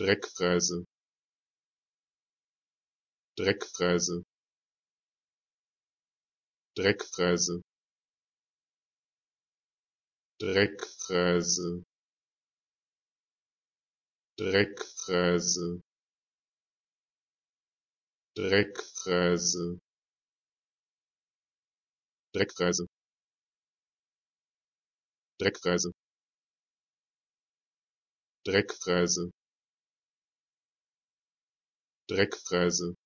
Dreckfreise Dreckfreise Dreckfreise Dreckfreise Dreckfreise Dreckfreise Dreckfreise Dreckfreise Dreckfreise direktreise